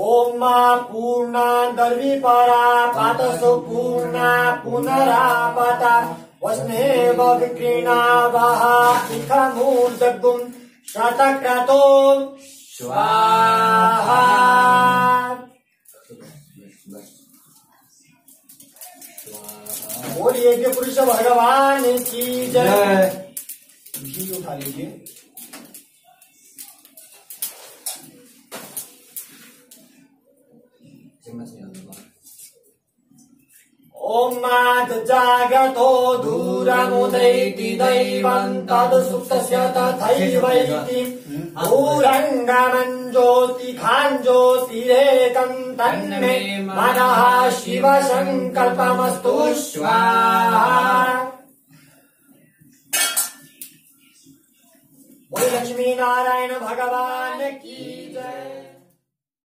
ॐ मा पूर्णा दर्विपरा पातसु पूर्णा पुनरापता वस्नेव विक्रीणावः इखमूर्दगुम् शतक्रतो स्वाहा। बोलिए कि पुरुष भगवान की जय। घी उठा लीजिए। ॐ माद जागतो दूरमुदैति दैवम् तदसुप्तस्य तथैवैति दूरङ्गमञ्ज्योति खाञ्ज्योतिरेकम् तन्मे मनः शिवसङ्कल्पमस्तु स्वाहा बोले लक्ष्मी नारायण भगवान की